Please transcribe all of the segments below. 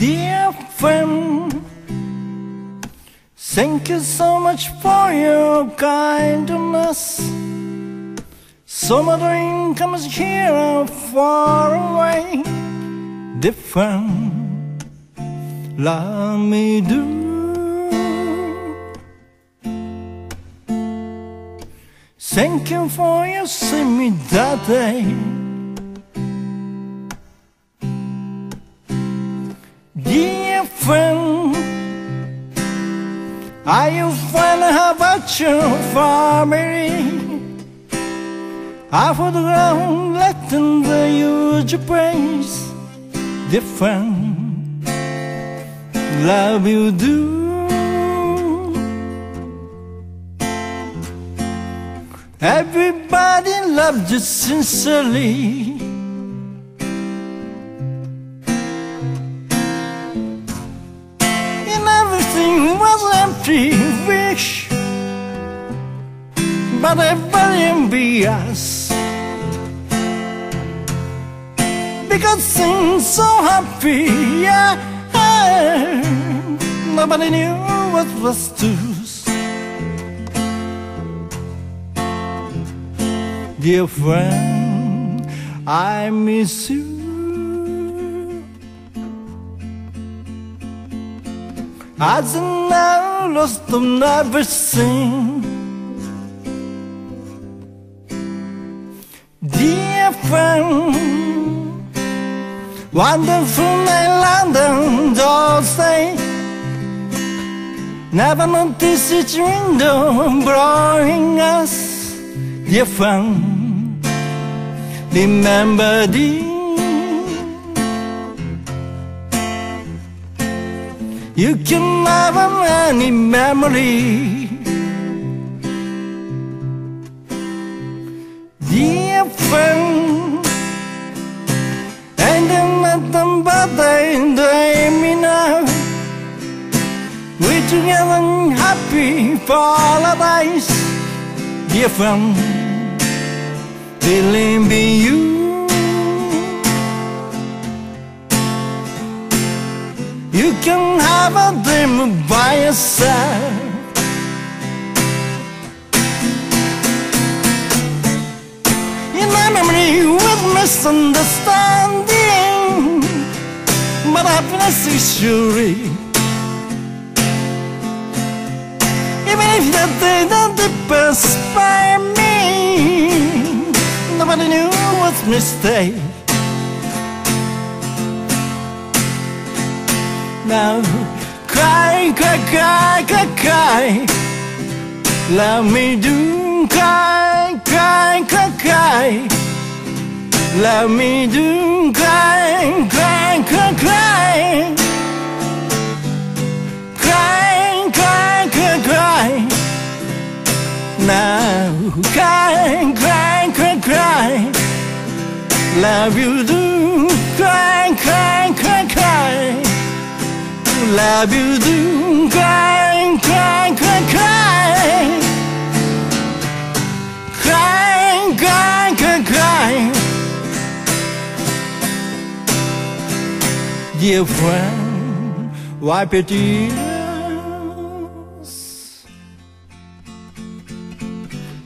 Dear friend, thank you so much for your kindness. Summer dream comes here far away. Dear friend, let me do. Thank you for you see me that day. Are you friend? How about your family? I the ground, letting the huge praise. Different, love you do. Everybody loved you sincerely. Empty wish. Everybody envious. Because things so happy, yeah. Nobody knew what was to Dear friend, I miss you. Of never seen. Dear friend, wonderful night London Thursday. Never noticed each window blowing us dear friend, remember this. You can never any memory. Dear friend, and nothing but the day now. We together happy paradise, dear friend Believe in you. You can have a dream by yourself. In my memory was misunderstanding, but happiness is surely. Even if that they don't inspire me nobody knew what's mistake. นำใครใครใครใครใครและไม่ดึงใครใครใครใครและไม่ดึงใครใครใครใครใครใครใครใครนาใครใครใครใคร Love you do cry Love you do, cry, cry, cry, cry. Cry, cry, cry, cry. Dear friend, wipe your tears.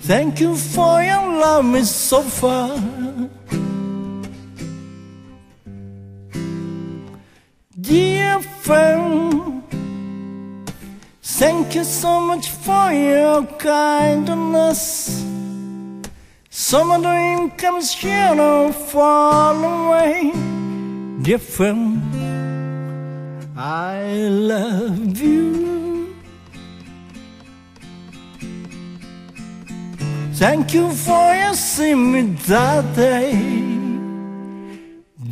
Thank you for your love me so far. Friend, thank you so much for your kindness. Summer dream comes here no far away. Dear friend, I love you. Thank you for your seeing me that day,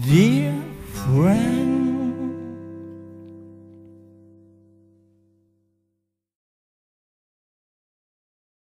dear friend.